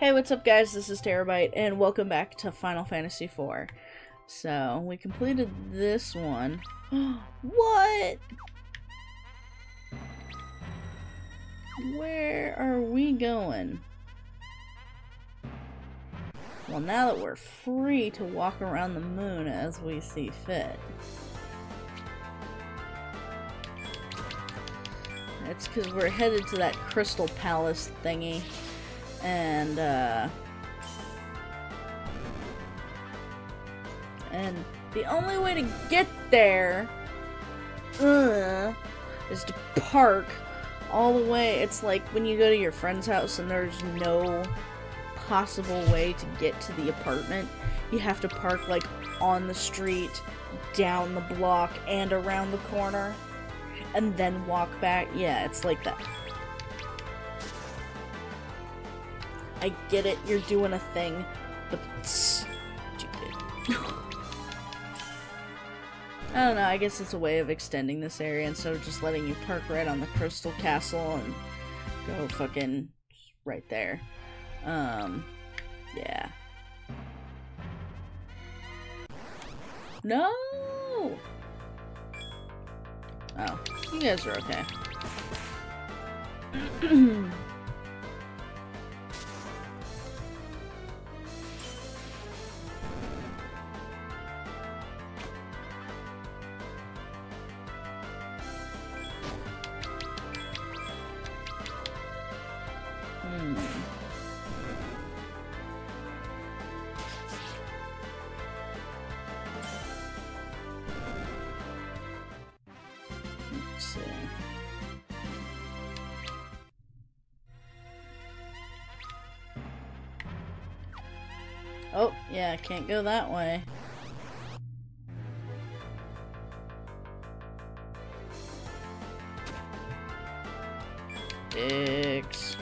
Hey, what's up guys? This is Terrabyte, and welcome back to Final Fantasy IV. So, we completed this one. what? Where are we going? Well, now that we're free to walk around the moon as we see fit. It's because we're headed to that Crystal Palace thingy. And, uh... And the only way to get there... Uh, is to park all the way. It's like when you go to your friend's house and there's no possible way to get to the apartment. You have to park, like, on the street, down the block, and around the corner and then walk back. Yeah, it's like that. I get it, you're doing a thing, but stupid. I don't know, I guess it's a way of extending this area instead of just letting you park right on the Crystal Castle and go fucking right there. Um, yeah. No! Oh, you guys are okay. Oh, yeah, I can't go that way. Dicks.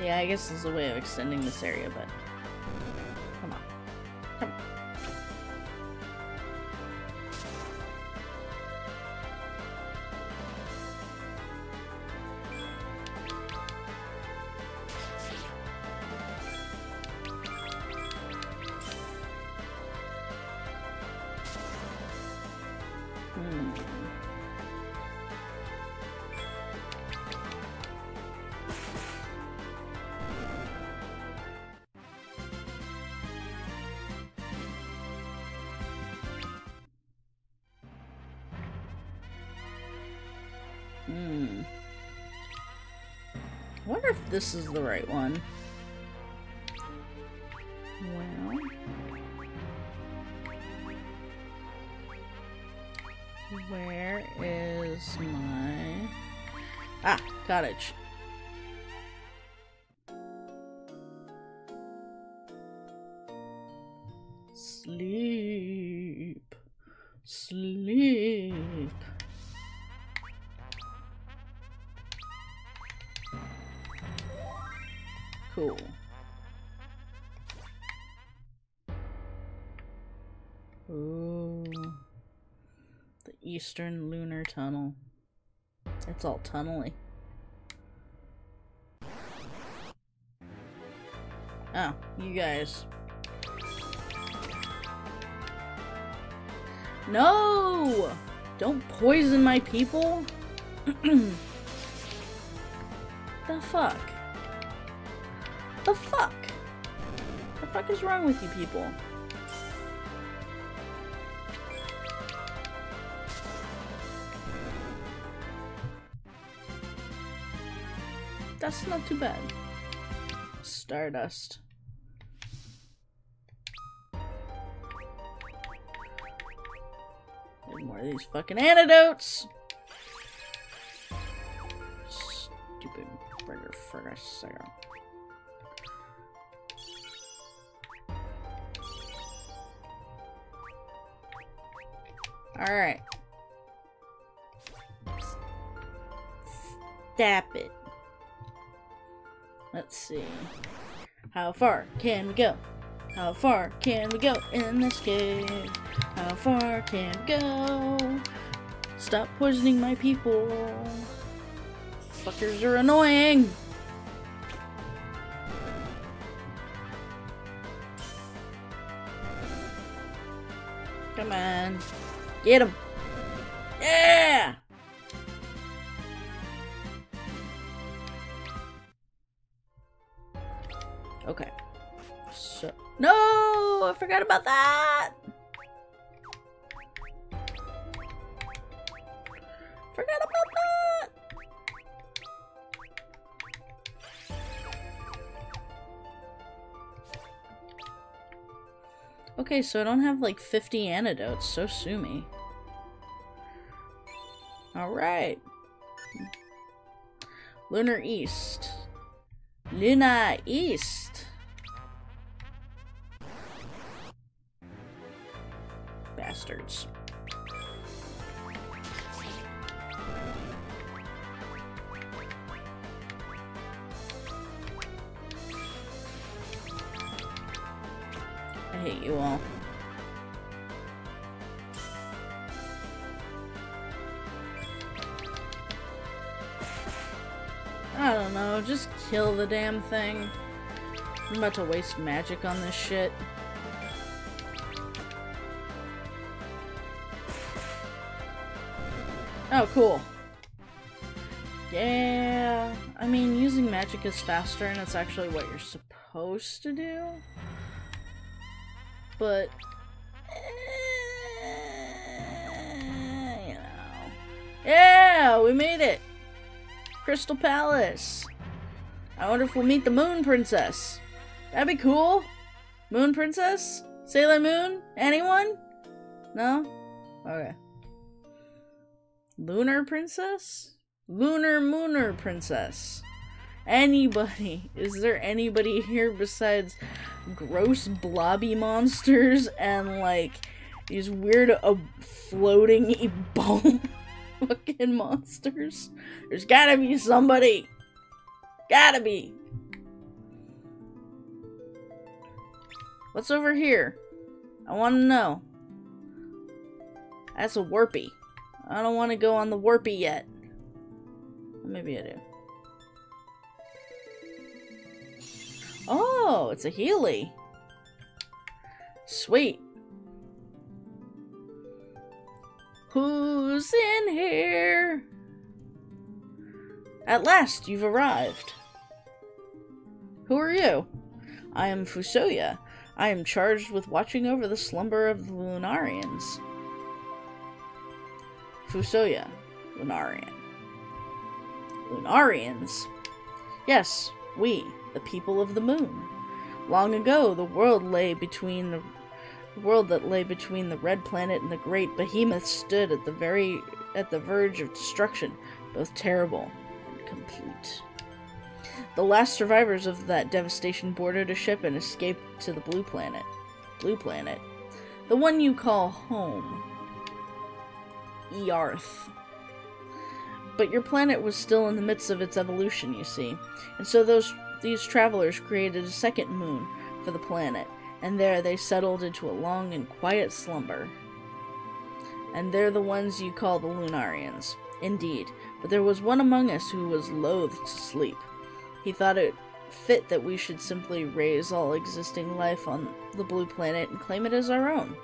Yeah, I guess this is a way of extending this area, but... Hmm. I wonder if this is the right one. Well... Where is my... Ah, cottage. Ooh. The Eastern Lunar Tunnel. It's all tunnely. Oh, you guys. No! Don't poison my people! the fuck? The fuck? The fuck is wrong with you people? That's not too bad. Stardust. More of these fucking antidotes! Stupid burger fritter cigar. Alright. Stop it. Let's see. How far can we go? How far can we go in this cave? How far can we go? Stop poisoning my people. Fuckers are annoying! Come on. Get him! Forgot about that! Forgot about that! Okay, so I don't have like 50 antidotes, so sue me. Alright. Lunar East. Luna East. Bastards. I hate you all. I don't know, just kill the damn thing. I'm about to waste magic on this shit. Oh, cool. Yeah, I mean, using magic is faster and it's actually what you're supposed to do. But, eh, you know. Yeah, we made it! Crystal Palace. I wonder if we'll meet the Moon Princess. That'd be cool. Moon Princess? Sailor Moon? Anyone? No? Okay. Lunar Princess? Lunar Mooner Princess. Anybody? Is there anybody here besides gross blobby monsters and like these weird uh, floating ball fucking monsters? There's gotta be somebody. Gotta be. What's over here? I want to know. That's a warpy. I don't want to go on the warpy yet. Maybe I do. Oh, it's a Healy. Sweet. Who's in here? At last, you've arrived. Who are you? I am Fusoya. I am charged with watching over the slumber of the Lunarians. Fusoya, Lunarian. Lunarians? Yes, we, the people of the moon. Long ago, the world lay between the, the world that lay between the red planet and the great behemoth stood at the very at the verge of destruction, both terrible and complete. The last survivors of that devastation boarded a ship and escaped to the blue planet. Blue planet. The one you call home. Earth. But your planet was still in the midst of its evolution, you see. And so those these travelers created a second moon for the planet, and there they settled into a long and quiet slumber. And they're the ones you call the Lunarians. Indeed, but there was one among us who was loath to sleep. He thought it fit that we should simply raise all existing life on the blue planet and claim it as our own.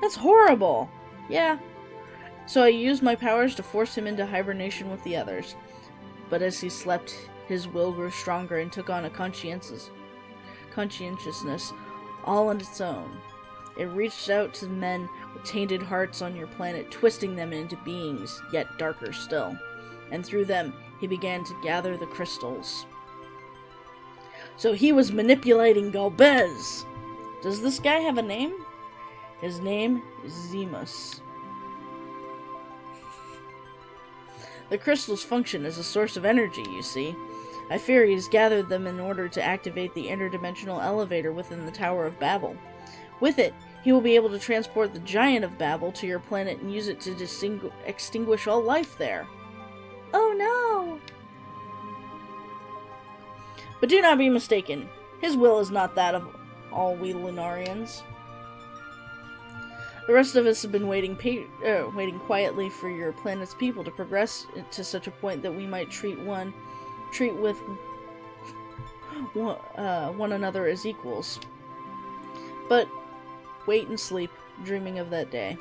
That's horrible! Yeah. So I used my powers to force him into hibernation with the others. But as he slept, his will grew stronger and took on a conscientious conscientiousness all on its own. It reached out to the men with tainted hearts on your planet, twisting them into beings yet darker still. And through them, he began to gather the crystals. So he was manipulating Golbez. Does this guy have a name? His name is Zemus. The crystals function as a source of energy, you see. I fear he has gathered them in order to activate the interdimensional elevator within the Tower of Babil. With it, he will be able to transport the Giant of Babil to your planet and use it to extinguish all life there. Oh no! But do not be mistaken. His will is not that of all we Lunarians. The rest of us have been waiting, uh, waiting quietly for your planet's people to progress to such a point that we might treat one, treat with one, uh, one another as equals. But wait and sleep, dreaming of that day.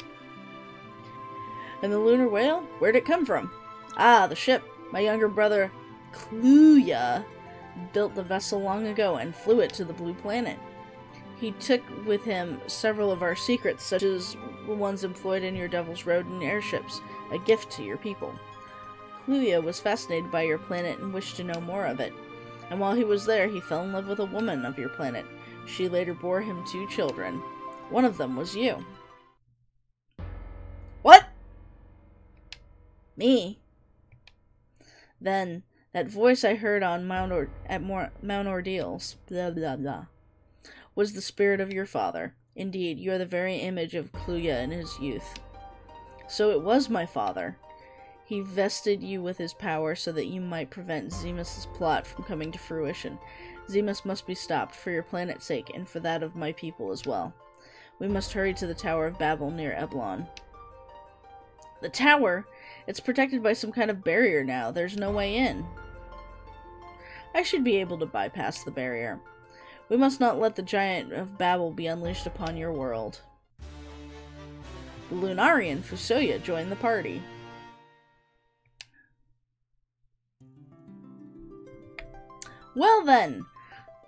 And the lunar whale? Where'd it come from? Ah, the ship. My younger brother, Kluya, built the vessel long ago and flew it to the blue planet. He took with him several of our secrets, such as the ones employed in your Devil's Road and airships, a gift to your people. Kluya was fascinated by your planet and wished to know more of it. And while he was there, he fell in love with a woman of your planet. She later bore him two children. One of them was you. What? Me? Then, that voice I heard on Mount or- at Mor- Mount Ordeals, blah blah blah was the spirit of your father. Indeed, you are the very image of Kluya in his youth. So it was my father. He vested you with his power so that you might prevent Zemus's plot from coming to fruition. Zemus must be stopped for your planet's sake and for that of my people as well. We must hurry to the Tower of Babil near Eblan. The tower? It's protected by some kind of barrier now. There's no way in. I should be able to bypass the barrier. We must not let the giant of Babil be unleashed upon your world. The Lunarian Fusoya joined the party. Well then,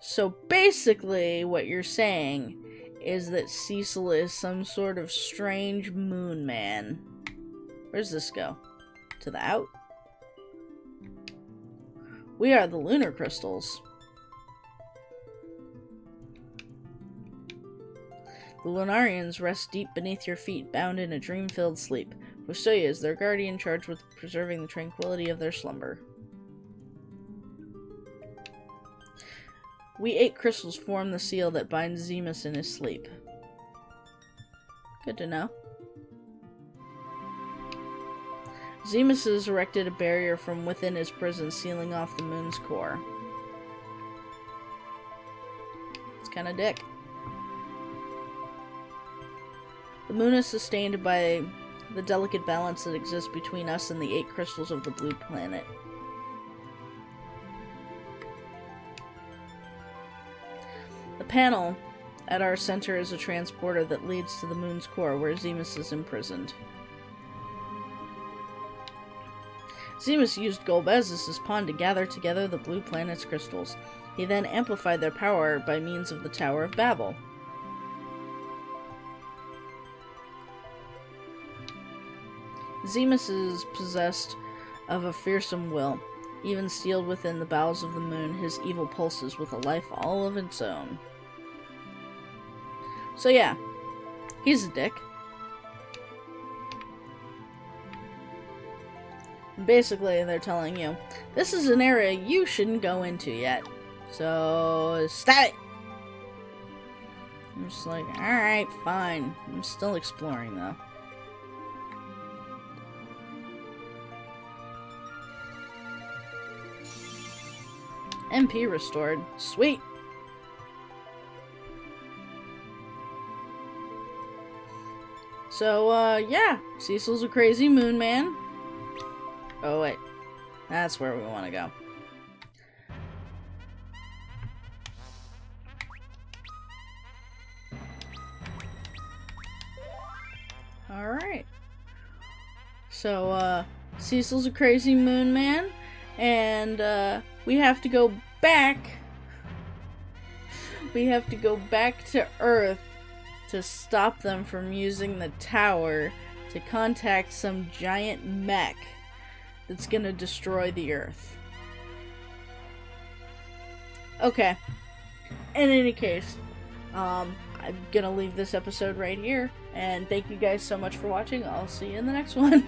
so basically what you're saying is that Cecil is some sort of strange moon man. Where's this go? To the out? We are the lunar crystals. The Lunarians rest deep beneath your feet, bound in a dream-filled sleep. Fusoya is their guardian charged with preserving the tranquility of their slumber. We eight crystals form the seal that binds Zemus in his sleep. Good to know. Zemus has erected a barrier from within his prison, sealing off the moon's core. It's kind of dick. The moon is sustained by the delicate balance that exists between us and the eight crystals of the blue planet. The panel at our center is a transporter that leads to the moon's core, where Zemus is imprisoned. Zemus used Golbez as his pawn to gather together the blue planet's crystals. He then amplified their power by means of the Tower of Babil. Zemus is possessed of a fearsome will. Even sealed within the bowels of the moon, his evil pulses with a life all of its own. So yeah, he's a dick. Basically, they're telling you, this is an area you shouldn't go into yet. So, stop it! I'm just like, alright, fine. I'm still exploring, though. MP restored. Sweet. So, uh, yeah. Cecil's a crazy moon man. Oh, wait. That's where we want to go. Alright. So, uh, Cecil's a crazy moon man, and, uh, we have to go back. We have to go back to Earth to stop them from using the tower to contact some giant mech that's gonna destroy the Earth. Okay. In any case, um, I'm gonna leave this episode right here, and thank you guys so much for watching. I'll see you in the next one.